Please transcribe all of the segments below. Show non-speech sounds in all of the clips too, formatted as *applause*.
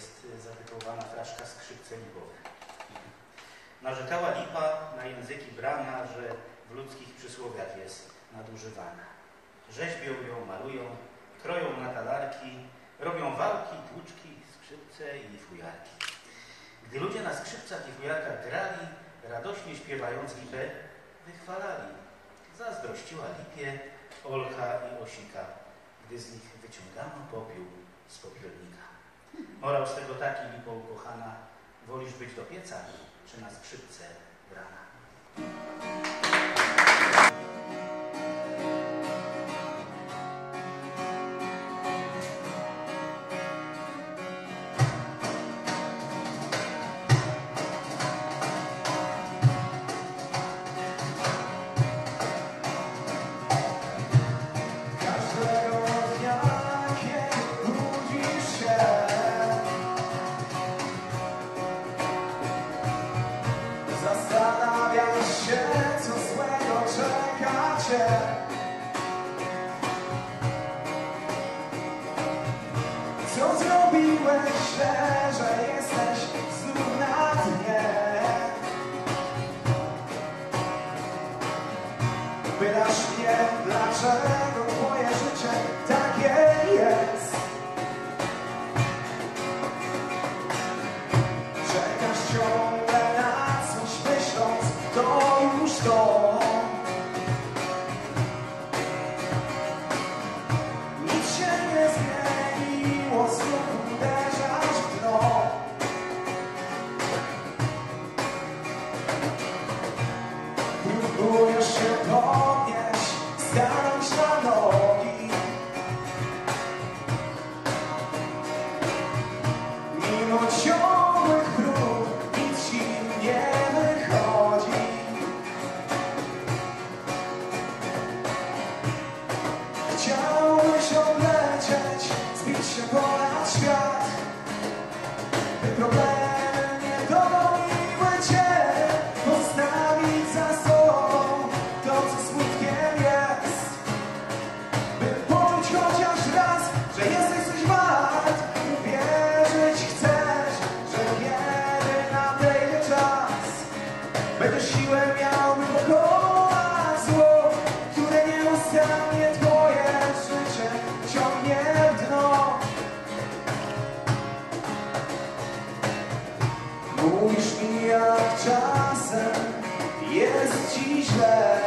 jest zatytułowana Fraszka skrzypce libowe. Narzekała Lipa na języki Brana, że w ludzkich przysłowiach jest nadużywana. Rzeźbią ją, malują, kroją na talarki, robią walki, tłuczki, skrzypce i fujarki. Gdy ludzie na skrzypcach i fujarkach grali, radośnie śpiewając Lipę, wychwalali. Zazdrościła Lipie, Olcha i Osika, gdy z nich wyciągano popiół z popielnika. Morał z tego taki, lipo ukochana, wolisz być do pieca, czy na skrzypce grana. Mówisz mi jak czasem jest ci źle.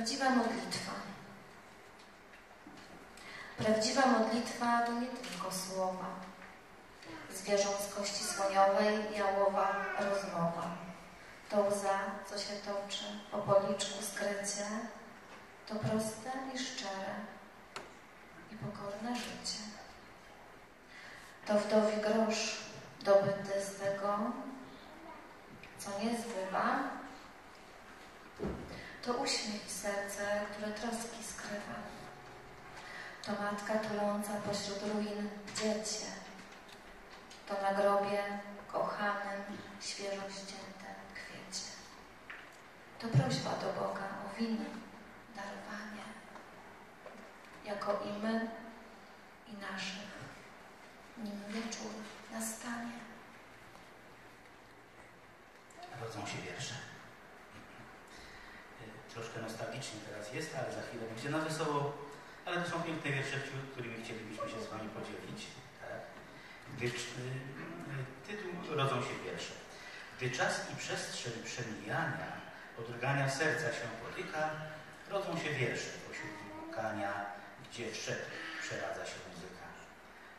Prawdziwa modlitwa. Prawdziwa modlitwa to nie tylko słowa. Zwierząt z kości słoniowej, jałowa, rozmowa. To łza, co się toczy, po policzku skrecie, to proste i szczere i pokorne życie. To wdowi grosz dobyty z tego, co nie zbywa, to uśmiech i serce, które troski skrywa. To matka tuląca pośród ruin dziecię. To na grobie kochanym świeżo ścięte kwiecie. To prośba do Boga o winy, darowanie, jako i my, i naszych, nim wieczór nastanie. Rodzą się wiersze. Troszkę nostalgicznie teraz jest, ale za chwilę będzie na wesoło. Ale to są piękne wiersze, któ- którymi chcielibyśmy się z Wami podzielić. Tak? Gdy, y, tytuł Rodzą się wiersze. Gdy czas i przestrzeń przemijania, odrgania serca się potyka, rodzą się wiersze pośród łkania, gdzie wszedł przeradza się muzyka.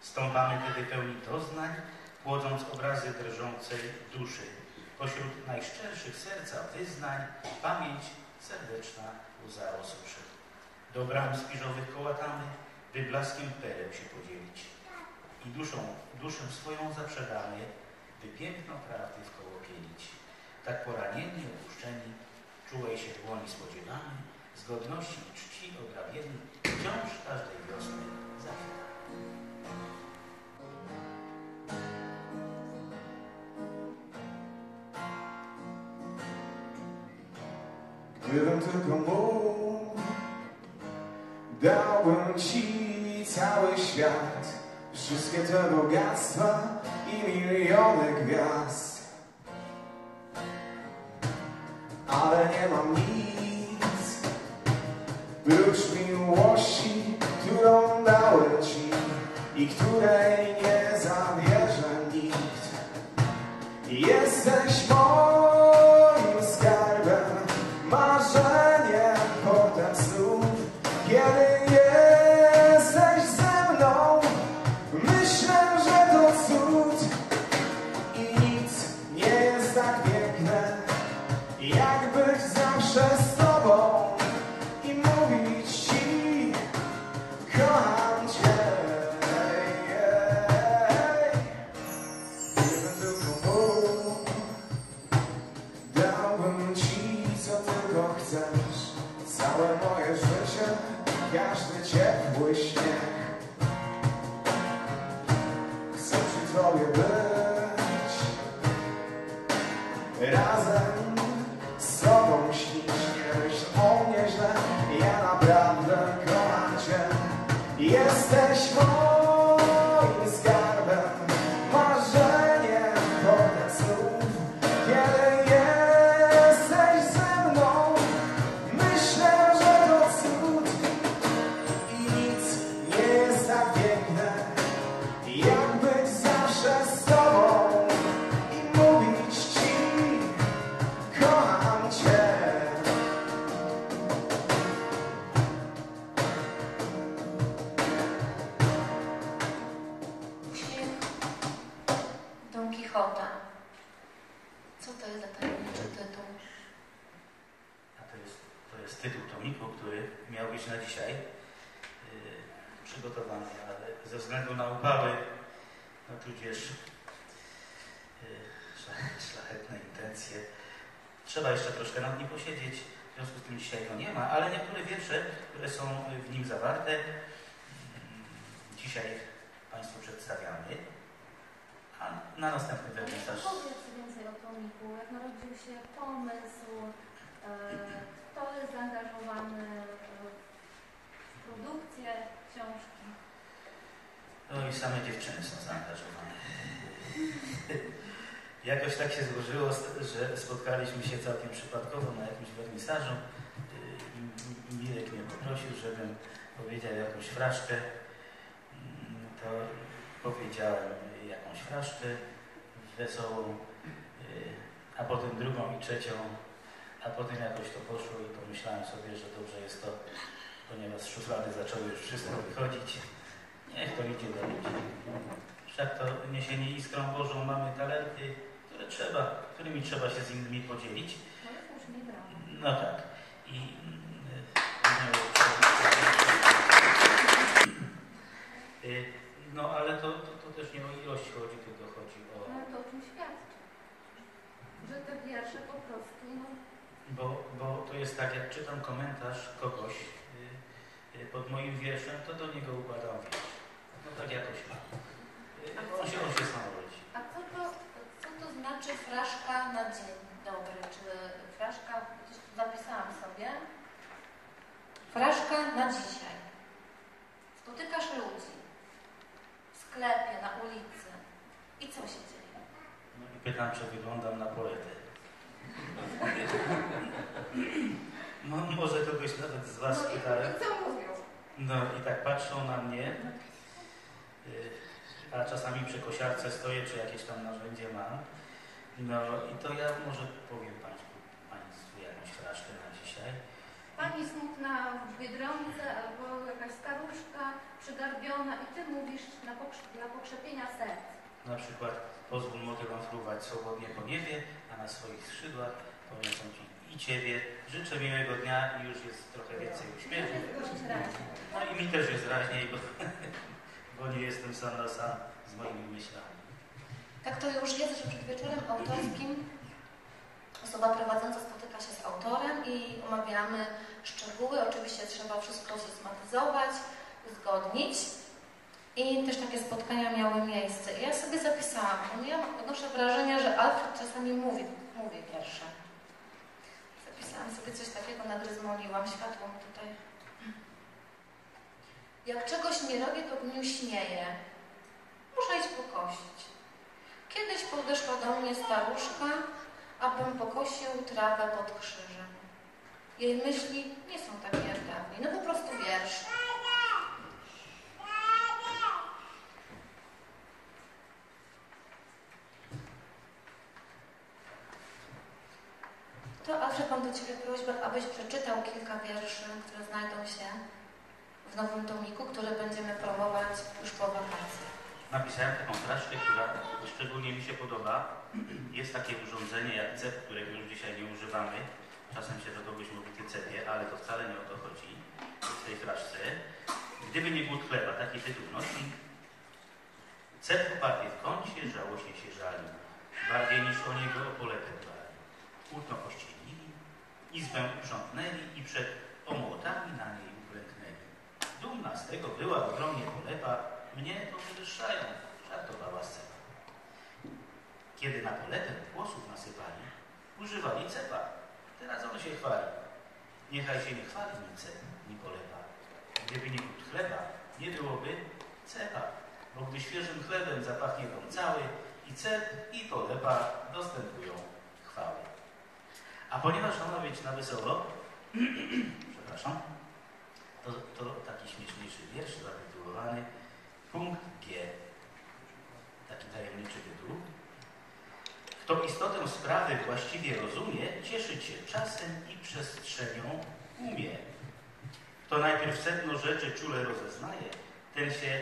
Stąpamy wtedy pełni doznań, płodząc obrazy drżącej duszy. Pośród najszczerszych serca wyznań pamięć serdeczna łza osuszy. Do bram spiżowych kołatamy, by blaskiem pereł się podzielić. I duszą, duszę swoją zaprzedamy, by piękno prawdy w koło pielić. Tak poranieni, opuszczeni, czułej się dłoni spodziewamy, z godności i czci odrabieni, wciąż każdej wiosny zaśpiewa. Gdybym tylko mógł, dałbym Ci cały świat, wszystkie te bogactwa i miliony gwiazd. Ale nie mam nic, Quixota. Co to jest za tajemniczy tytuł? A to jest, to jest tytuł tomiku, który miał być na dzisiaj yy, przygotowany, ale ze względu na upały, no tudzież yy, szlach- szlachetne intencje, trzeba jeszcze troszkę nad nim posiedzieć. W związku z tym dzisiaj go nie ma, ale niektóre wiersze, które są w nim zawarte, mm, dzisiaj Państwu przedstawiamy, a na następny webinar Powiedz więcej o tomiku, jak narodził się pomysł, e, kto jest zaangażowany w produkcję książki. No i same dziewczyny są zaangażowane. *laughs* Jakoś tak się złożyło, że spotkaliśmy się całkiem przypadkowo na jakimś wernisażu. Yy, Mirek mnie poprosił, żebym powiedział jakąś fraszkę. Mm, powiedziałem jakąś fraszkę wesołą, yy, a potem drugą i trzecią, a potem jakoś to poszło i pomyślałem sobie, że dobrze jest to, ponieważ z szuflady zaczęło już wszystko wychodzić Niech to idzie do ludzi. Wszak to niesienie iskrą Bożą mamy talenty, które trzeba, którymi trzeba się z innymi podzielić. No. No tak. I mm, y, no ale to, to, to też nie o ilość chodzi, tylko chodzi o. No ale to o czym świadczy? Że te wiersze po prostu, no, Bo, bo to jest tak, jak czytam komentarz kogoś y, y, pod moim wierszem, to do niego układam wiersz. No tak jakoś ma. Y, On się, on się sam rodzi. A co to, co to znaczy fraszka na dzień dobry? Czy fraszka, gdzieś tu zapisałam sobie. Fraszka na dzisiaj. Spotykasz ludzi w sklepie, na ulicy. I co się dzieje? No i pytam, czy wyglądam na poetę. No, może kogoś nawet z Was no pytałem. i co mówią? No i tak patrzą na mnie, y, a czasami przy kosiarce stoję, czy jakieś tam narzędzie mam. No i to ja może powiem Państwu, Państwu jakąś fraszkę na dzisiaj. Pani smutna w Biedronce albo jakaś staruszka przygarbiona i ty mówisz na pokrz- dla pokrzepienia serc. Na przykład pozwól mogę Wam fruwać swobodnie po niebie, a na swoich skrzydłach poniosą Ci i Ciebie. Życzę miłego dnia i już jest trochę więcej uśmiechu. No i mi też jest raźniej, bo, *laughs* bo nie jestem sam na sam z moimi myślami. Tak to już jest, że przed wieczorem autorskim osoba prowadząca spotyka się z autorem i omawiamy szczegóły. Oczywiście trzeba wszystko systematyzować, uzgodnić. I też takie spotkania miały miejsce. I ja sobie zapisałam, bo ja odnoszę wrażenie, że Alfred czasami mówi, mówi wiersze. Zapisałam sobie coś takiego, nadryzmoliłam światło tutaj. Jak czegoś nie robię, to w dniu śmieję. Muszę iść pokosić. Kiedyś podeszła do mnie staruszka, abym pokosił trawę pod krzyżem. Jej myśli nie są takie jak dawniej, no po prostu wiersz. Alfred, mam do Ciebie prośbę, abyś przeczytał kilka wierszy, które znajdą się w nowym tomiku, który będziemy promować już po wakacjach. Napisałem taką fraszkę, która szczególnie mi się podoba. Jest takie urządzenie jak cep, którego już dzisiaj nie używamy. Czasem się do kogoś mówi cepie, ale to wcale nie o to chodzi w tej fraszce. Gdyby nie głód chleba, taki tytuł nosi. Cep uparty w kącie, żałośnie się żalił. Bardziej niż o niego o poletę dbali. Płótno izbę uprzątnęli i przed omłotami na niej uklęknęli. Dumna z tego była ogromnie polepa, mnie to wywyższają, żartowała scena. Kiedy na poletę włosów nasypali, używali cepa. Teraz on się chwali. Niechaj się nie chwali ni cep, ni polepa. Gdyby nie głód chleba, nie byłoby cepa. Bo gdy świeżym chlebem zapachnie dom cały, i cep, i polepa dostępują chwały. A ponieważ ona ma być na wesoło, *clears throat* przepraszam, to, to taki śmieszniejszy wiersz zatytułowany Punkt G. Taki tajemniczy tytuł. Kto istotę sprawy właściwie rozumie, cieszyć się czasem i przestrzenią umie. Kto najpierw sedno rzeczy czule rozeznaje, ten się e,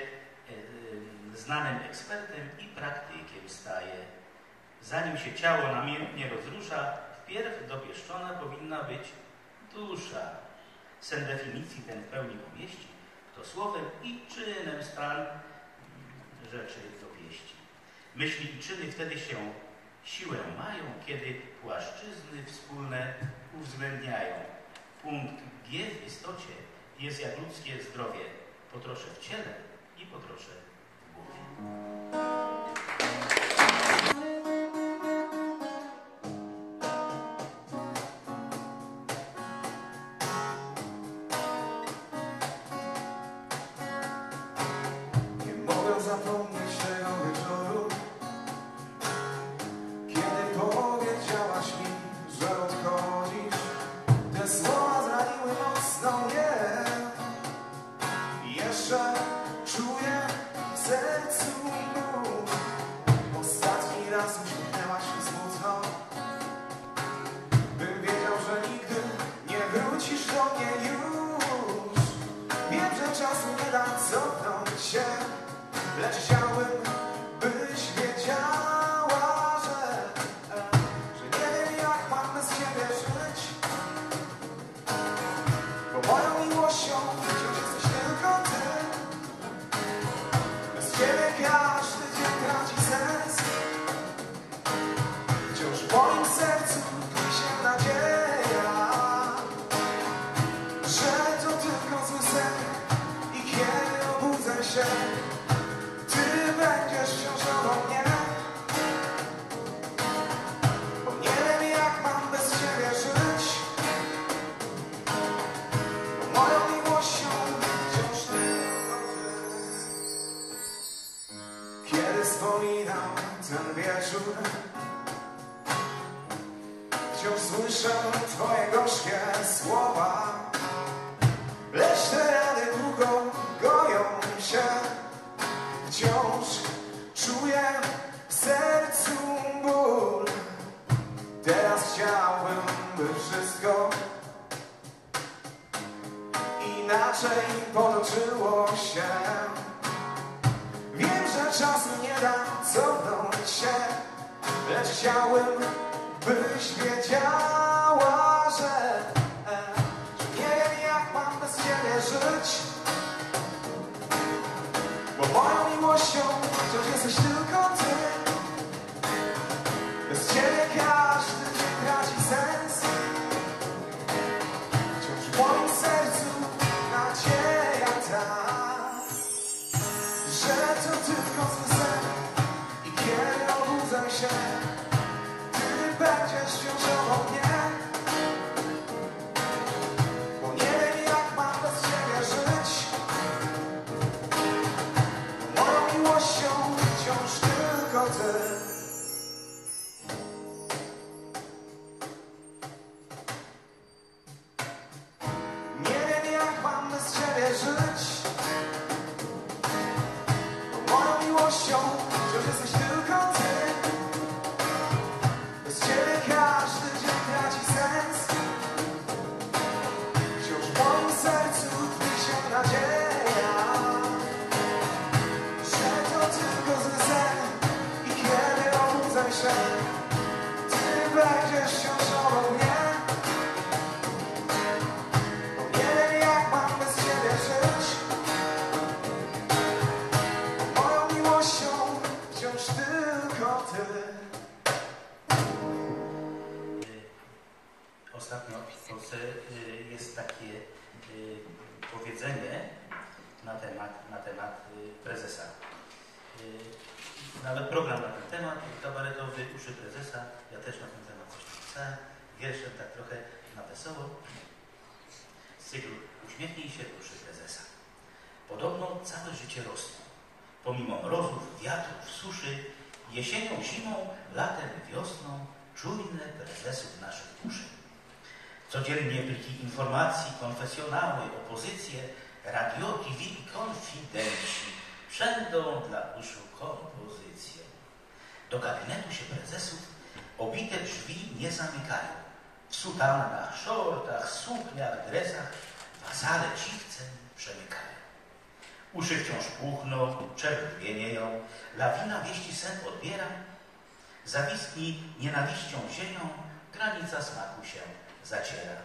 e, znanym ekspertem i praktykiem staje. Zanim się ciało namiętnie rozrusza, wpierw dopieszczona powinna być dusza. Sen definicji ten w pełni pomieści, kto słowem i czynem stan rzeczy dopieści. Myśli i czyny wtedy się siłę mają, kiedy płaszczyzny wspólne uwzględniają. Punkt G w istocie jest jak ludzkie zdrowie, po trosze w ciele i po trosze w głowie. Tylko zły sen I kiedy obudzę się Ty będziesz wciąż obok mnie sukniach, dresach wasale cichcem przemykają. Uszy wciąż puchną, czerwienieją, lawina wieści sen odbiera. Zawisni nienawiścią ziemią, granica smaku się zaciera.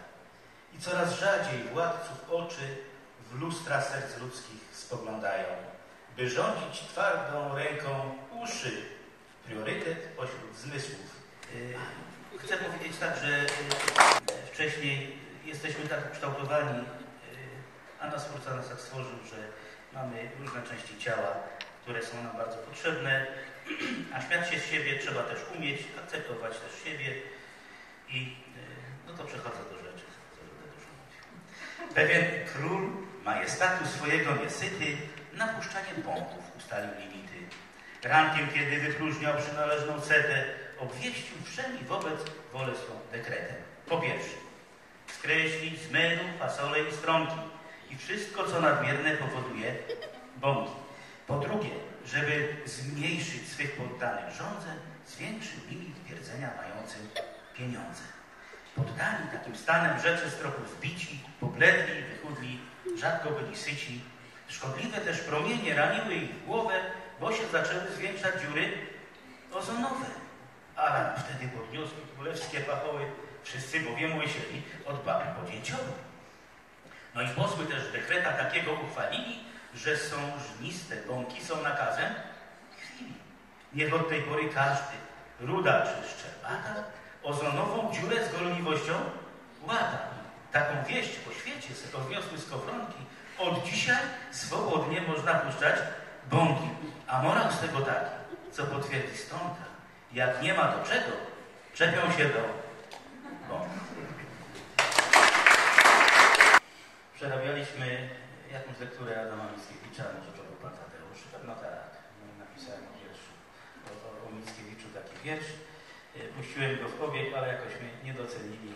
I coraz rzadziej władców oczy w lustra serc ludzkich spoglądają, by rządzić twardą ręką uszy. Priorytet pośród zmysłów. Yy, Chcę powiedzieć tak, że yy, wcześniej jesteśmy tak ukształtowani, a nas Stwórca nas tak stworzył, że mamy różne części ciała, które są nam bardzo potrzebne, a śmiać się z siebie trzeba też umieć, akceptować też siebie i yy, no to przechodzę do rzeczy. Pewien król majestatu swojego niesyty napuszczaniem bąków ustalił limity. Rankiem, kiedy wypróżniał przynależną cetę, obwieścił wszemi wobec wolę swą dekretem. Po pierwsze, skreślić z menu fasole i stronki i wszystko, co nadmierne powoduje bąki. Po drugie, żeby zmniejszyć swych poddanych rządzeń, zwiększył limit twierdzenia mającym pieniądze. Poddani takim stanem rzeczy z trochę zbici, pobledli, wychudli, rzadko byli syci. Szkodliwe też promienie raniły ich głowę, bo się zaczęły zwiększać dziury ozonowe. Aram wtedy podniósł królewskie pachoły, wszyscy bowiem łysieli od baby podzięciowej. No i posły też dekreta takiego uchwalili, że są żniste bąki, są nakazem chwili. Niech od tej pory każdy, ruda czy szczerbata, ozonową dziurę z gorliwością łata. Taką wieść po świecie se odniosły skowronki. Od dzisiaj swobodnie można puszczać bąki. A morał z tego taki, co potwierdzi stąd, jak nie ma do czego, czepią się do Przerabialiśmy jakąś lekturę Adama Mickiewicza, może to był Pan Tadeusz, pewno tak. No, napisałem o o, o, o Mickiewiczu taki wiersz. Y, Puściłem go w obieg, ale jakoś mnie nie docenili.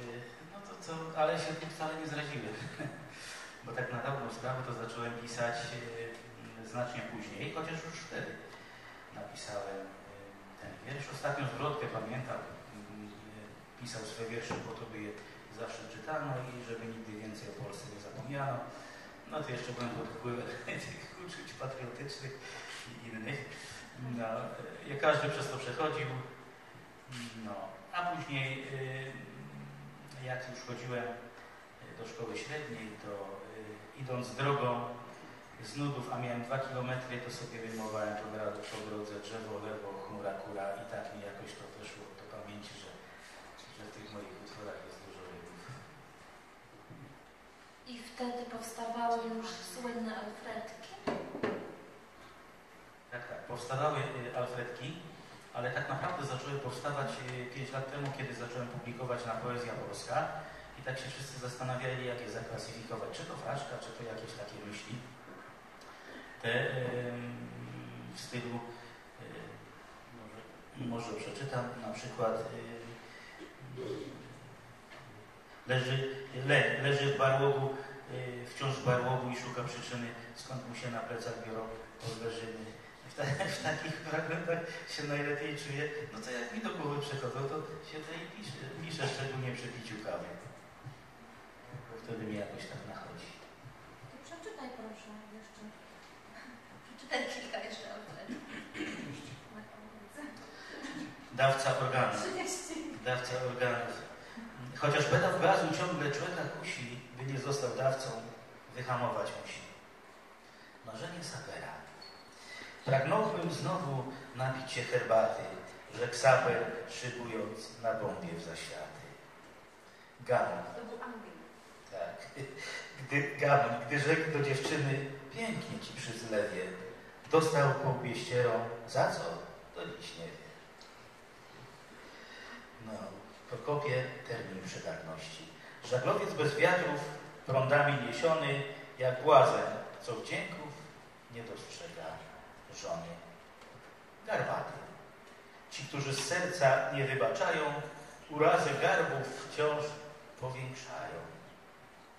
Y, No to co, ale się tym wcale nie zraziłem. *laughs* Bo tak na dobrą sprawę to zacząłem pisać y, znacznie później, chociaż już wtedy napisałem ten wiersz. Ostatnią zwrotkę pamiętam. Pisał swoje wiersze po to, by je zawsze czytano i żeby nigdy więcej o Polsce nie zapomniano. No to jeszcze byłem pod wpływem *laughs* tych uczuć patriotycznych i innych. No, y, każdy przez to przechodził. No, a później, y, jak już chodziłem y, do szkoły średniej, to idąc drogą z nudów, a miałem dwa kilometry, to sobie wyjmowałem po, drodze drzewo, lewo, chmura, kura i tak mi jakoś to weszło do pamięci, że, że w tych moich utworach jest dużo rybów. I wtedy powstawały już słynne Alfredki. Tak, tak. Powstawały y, Alfredki, ale tak naprawdę zaczęły powstawać 5 lat temu, kiedy zacząłem publikować na Poezja Polska i tak się wszyscy zastanawiali, jak je zaklasyfikować. Czy to fraszka, czy to jakieś takie myśli. Te w stylu, y, może, może przeczytam, na przykład y, leży, le, leży w barłogu, y, wciąż w barłogu i szuka przyczyny, skąd mu się na plecach biorą pozwerzyny. W, ta, *laughs* w takich fragmentach się najlepiej czuję. No to jak mi do głowy przychodzą, to się tutaj pisze, pisze szczególnie przy piciu kawy. Bo wtedy mi jakoś tak nachodzi. To przeczytaj proszę jeszcze. *laughs* Przeczytaj kilka jeszcze koniec. Dawca organów. 30. Dawca organów. Chociaż pedał gazu ciągle człowieka kusi, by nie został dawcą, wyhamować musi. Marzenie sapera. Pragnąłbym znowu napić się herbaty, rzekł saper, szybując na bombie w zaświaty. Gamoń, To był Anglii. tak. Gdy, Gamoń, gdy rzekł do dziewczyny, pięknie ci przy zlewie, dostał po łbie ścierą, za co? To dziś nie wie. No, Prokopie termin przydatności. Żaglowiec bez wiatrów, prądami niesiony, jak błazen, co wdzięków nie dostrzega żony. Garbaty. Ci, którzy z serca nie wybaczają, urazy garbów wciąż powiększają.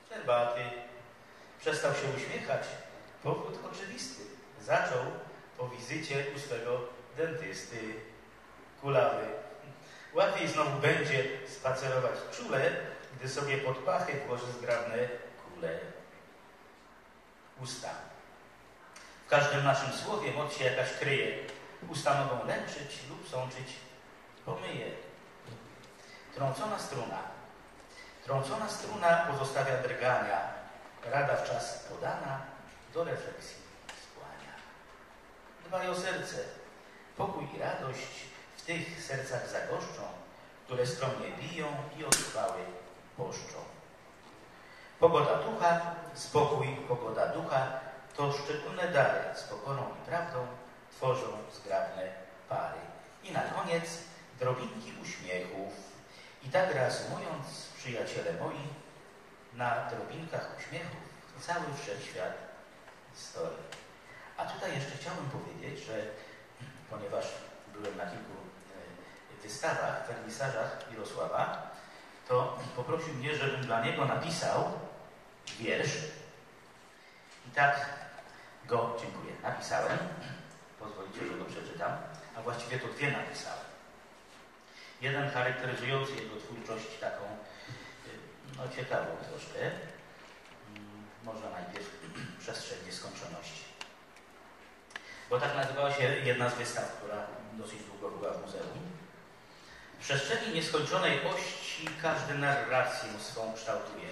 Herbaty. Przestał się uśmiechać. Powód oczywisty. Zaczął po wizycie u swego dentysty. Kulawy. Łatwiej znowu będzie spacerować czule, gdy sobie pod pachy włoży zgrabne kule. Usta. W każdym naszym słowie moc się jakaś kryje. Usta mogą lęczyć lub sączyć. Pomyje. Trącona struna. Trącona struna pozostawia drgania. Rada w czas podana do refleksji skłania. Dbaj o serce. Pokój i radość tych sercach zagoszczą, które stromnie biją i od chwały poszczą. Pogoda ducha, spokój, pogoda ducha to szczególne dary z pokorą i prawdą tworzą zgrabne pary. I na koniec drobinki uśmiechów. I tak reasumując, przyjaciele moi, na drobinkach uśmiechów cały wszechświat stoi. A tutaj jeszcze chciałbym powiedzieć, że ponieważ byłem na kilku wystawach, wernisażach Mirosława, to poprosił mnie, żebym dla niego napisał wiersz. I tak go, dziękuję, napisałem. Pozwolicie, że go przeczytam. A właściwie to dwie napisałem. Jeden charakteryzujący jego twórczość taką y, no, ciekawą troszkę. Mm, Może najpierw *clears throat* przestrzeń nieskończoności. Bo tak nazywała się jedna z wystaw, która dosyć długo była w muzeum. Przestrzeni nieskończonej ości każdy narrację swą kształtuje.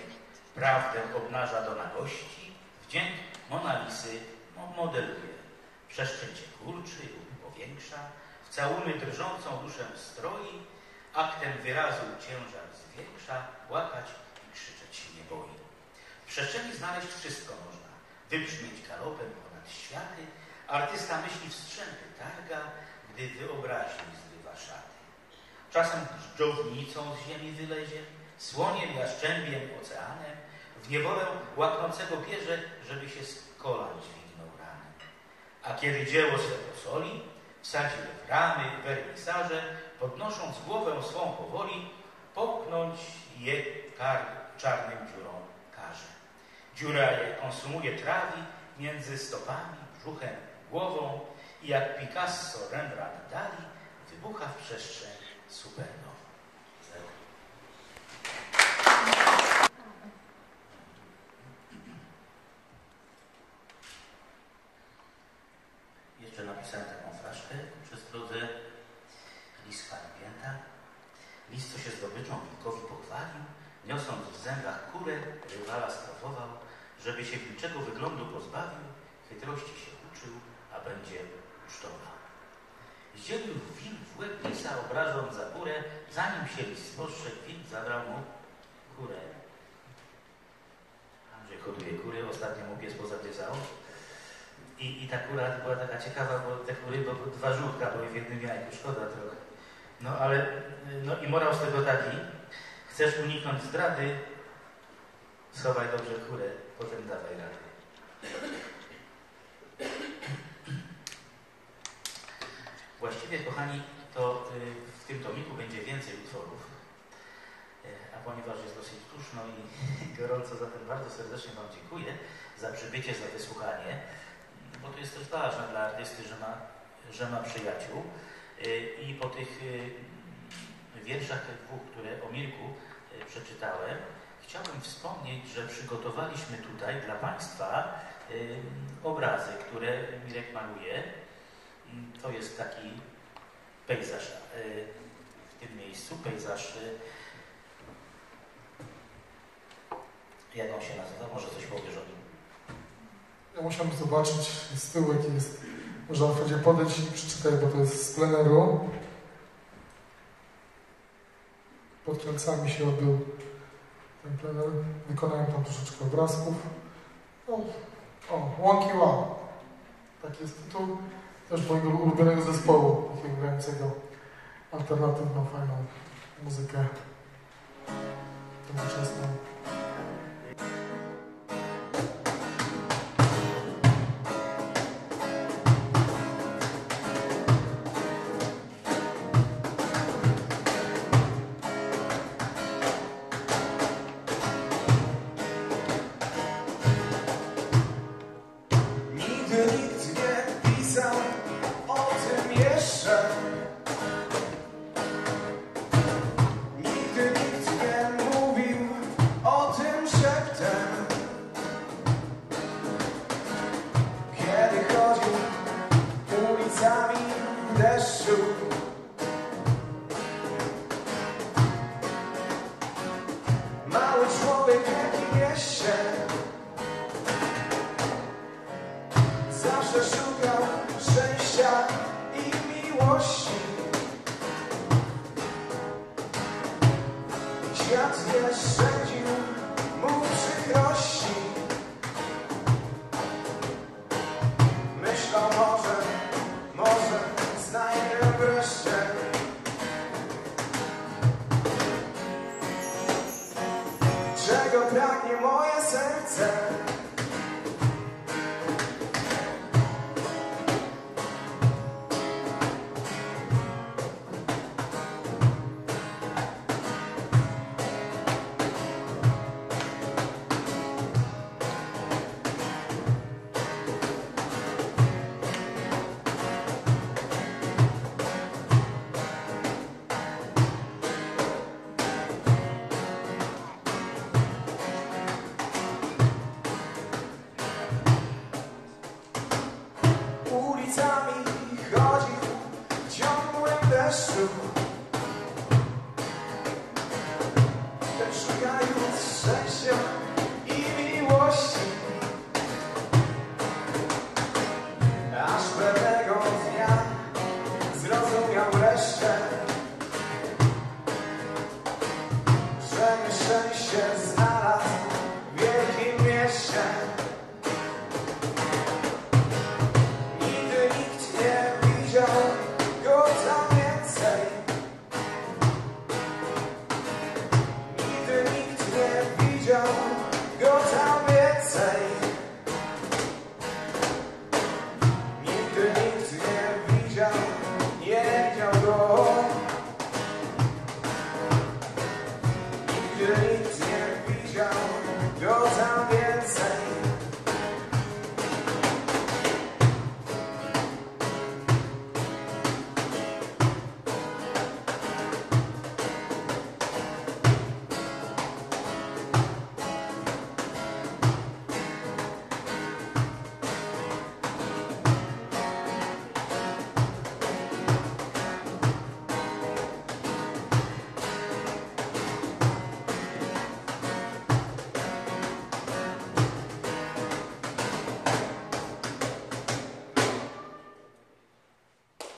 Prawdę obnaża do nagości, wdzięk Monalisy mo- modeluje. Przestrzeń cię kurczy lub powiększa, w całuny drżącą duszę stroi, aktem wyrazu ciężar zwiększa, płakać i krzyczeć się nie boi. W przestrzeni znaleźć wszystko można, wybrzmieć galopem ponad światy, artysta myśli wstrzępy targa, gdy wyobraźni zrywa szaty. Czasem dżownicą z ziemi wylezie, słoniem, jaszczębiem, oceanem, w niewolę łaknącego bierze, żeby się z kolan dźwignął ranem. A kiedy dzieło swe posoli, wsadził w ramy, wernisaże, podnosząc głowę swą powoli, popchnąć je kar czarnym dziurą każe. Dziura je konsumuje trawi między stopami, brzuchem, głową i jak Picasso Rembrandt dali, wybucha w przestrzeń supernowa. Zero. Jeszcze napisałem taką fraszkę przez drodze list Pięta. List, co się zdobyczą wilkowi pochwalił, niosąc w zębach kurę, rywala strafował, żeby się wilczego wyglądu pozbawił, chytrości się uczył, a będzie ucztował. Zdzielił wilk w łeb lisa, górę, zanim się spostrzegł, wilk zabrał mu kurę. Andrzej hoduje kury, ostatnio mu pies pozagryzał. I, I ta kura była taka ciekawa, bo te kury, bo dwa żółtka były w jednym jajku, szkoda trochę. No ale, no i morał z tego taki, chcesz uniknąć zdrady, schowaj dobrze kurę, potem dawaj rady. Właściwie, kochani, to y, w tym tomiku będzie więcej utworów, Y, a ponieważ jest dosyć duszno i *laughs* gorąco, zatem bardzo serdecznie Wam dziękuję za przybycie, za wysłuchanie, bo to jest też ważne dla artysty, że ma, że ma przyjaciół. Y, I po tych y, wierszach tych dwóch, które o Mirku przeczytałem, chciałbym wspomnieć, że przygotowaliśmy tutaj dla Państwa obrazy, które Mirek maluje. To jest taki pejzaż y, w tym miejscu, pejzaż, y, jak on się nazywa, może coś powiesz o nim. Ja musiałem zobaczyć z tyłu, jaki jest. Może Alfredzie podejść i przeczytaj, bo to jest z pleneru. Pod Kielcami się odbył ten plener. Wykonałem tam troszeczkę obrazków. O, o Łąki Ła. Tak jest tytuł. Też mojego ulubionego zespołu, takiego grającego alternatywną, fajną muzykę nowoczesną.